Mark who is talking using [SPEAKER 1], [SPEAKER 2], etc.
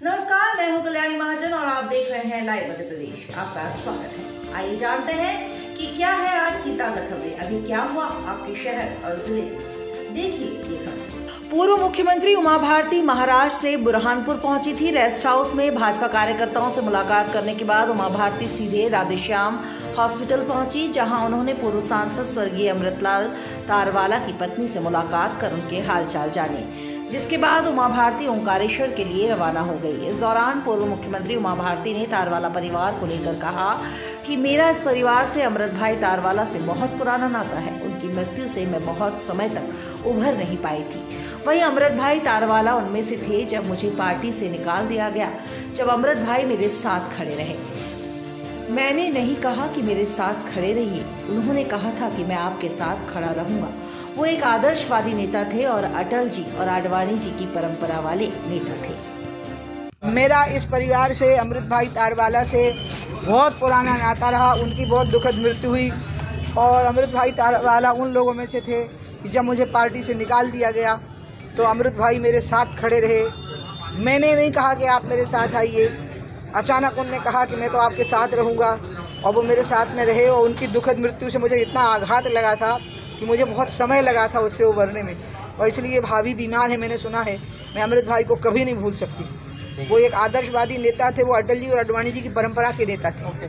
[SPEAKER 1] नमस्कार, मैं हूँ कल्याणी महाजन और आप देख रहे हैं लाइव मध्य प्रदेश। आपका स्वागत है। आइए जानते हैं कि क्या है आज की ताज़ा खबरें। अभी क्या हुआ आपके शहर और ज़िले देखिए ये खबर। पूर्व मुख्यमंत्री उमा भारती महाराष्ट्र से बुरहानपुर पहुँची थी। रेस्ट हाउस में भाजपा कार्यकर्ताओं से मुलाकात करने के बाद उमा भारती सीधे राधेश्याम हॉस्पिटल पहुँची, जहाँ उन्होंने पूर्व सांसद स्वर्गीय अमृतलाल तारवाला की पत्नी से मुलाकात कर उनके हालचाल जाने। जिसके बाद उमा भारती ओंकारेश्वर के लिए रवाना हो गई। इस दौरान पूर्व मुख्यमंत्री उमा भारती ने तारवाला परिवार को लेकर कहा कि मेरा इस परिवार से अमृत भाई तारवाला से बहुत पुराना नाता है। उनकी मृत्यु से मैं बहुत समय तक उभर नहीं पाई थी। वहीं अमृत भाई तारवाला उनमें से थे जब मुझे पार्टी से निकाल दिया गया, जब अमृत भाई मेरे साथ खड़े रहे। मैंने नहीं कहा कि मेरे साथ खड़े रहिए। उन्होंने कहा था कि मैं आपके साथ खड़ा रहूँगा। वो एक आदर्शवादी नेता थे और अटल जी और आडवाणी जी की परंपरा वाले नेता थे।
[SPEAKER 2] मेरा इस परिवार से अमृत भाई तारवाला से बहुत पुराना नाता रहा। उनकी बहुत दुखद मृत्यु हुई और अमृत भाई तारवाला उन लोगों में से थे जब मुझे पार्टी से निकाल दिया गया तो अमृत भाई मेरे साथ खड़े रहे। मैंने नहीं कहा कि आप मेरे साथ आइए। अचानक उनने कहा कि मैं तो आपके साथ रहूँगा और वो मेरे साथ में रहे और उनकी दुखद मृत्यु से मुझे इतना आघात लगा था कि मुझे बहुत समय लगा था उससे उभरने में। और इसलिए भाभी बीमार है मैंने सुना है मैं अमृत भाई को कभी नहीं भूल सकती। वो एक आदर्शवादी नेता थे वो अटल जी और अडवाणी जी की परंपरा के नेता थे।